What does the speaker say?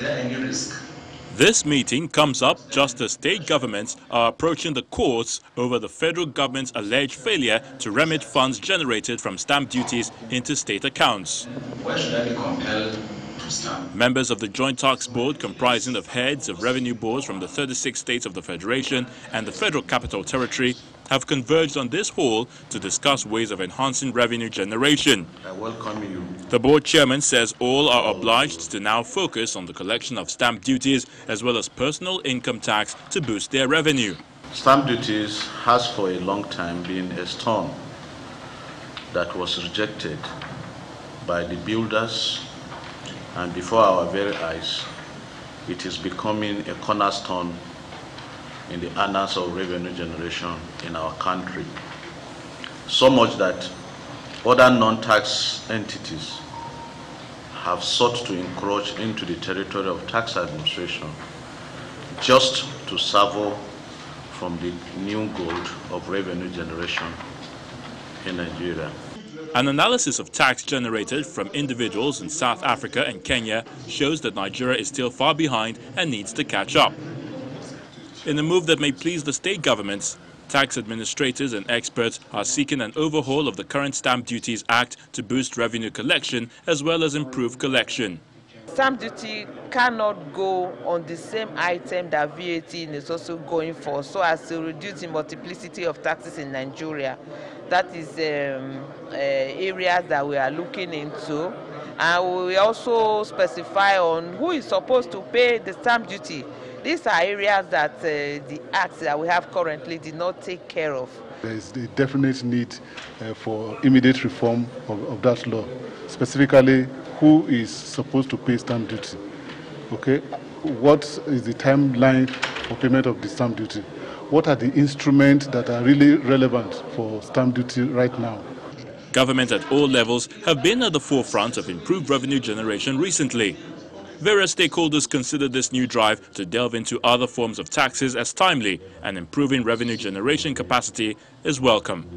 there any risk? This meeting comes up just as state governments are approaching the courts over the federal government's alleged failure to remit funds generated from stamp duties into state accounts. Why should I be compelled? Members of the Joint Tax Board, comprising of heads of revenue boards from the 36 states of the Federation and the Federal Capital Territory, have converged on this hall to discuss ways of enhancing revenue generation. I welcome you. The board chairman says all are obliged to now focus on the collection of stamp duties as well as personal income tax to boost their revenue. Stamp duties has for a long time been a stone that was rejected by the builders and before our very eyes it is becoming a cornerstone in the annals of revenue generation in our country. So much that other non-tax entities have sought to encroach into the territory of tax administration just to suffer from the new gold of revenue generation in Nigeria. An analysis of tax generated from individuals in South Africa and Kenya shows that Nigeria is still far behind and needs to catch up. In a move that may please the state governments, tax administrators and experts are seeking an overhaul of the current Stamp Duties Act to boost revenue collection as well as improve collection. Stamp duty cannot go on the same item that VAT is also going for so as to reduce the multiplicity of taxes in Nigeria. That is um, uh, areas that we are looking into. And we also specify on who is supposed to pay the stamp duty. These are areas that uh, the acts that we have currently did not take care of. There is a definite need uh, for immediate reform of, of, that law, specifically who is supposed to pay stamp duty. Okay, what is the timeline for payment of the stamp duty? What are the instruments that are really relevant for stamp duty right now? Government at all levels have been at the forefront of improved revenue generation recently. Various stakeholders consider this new drive to delve into other forms of taxes as timely and improving revenue generation capacity is welcome.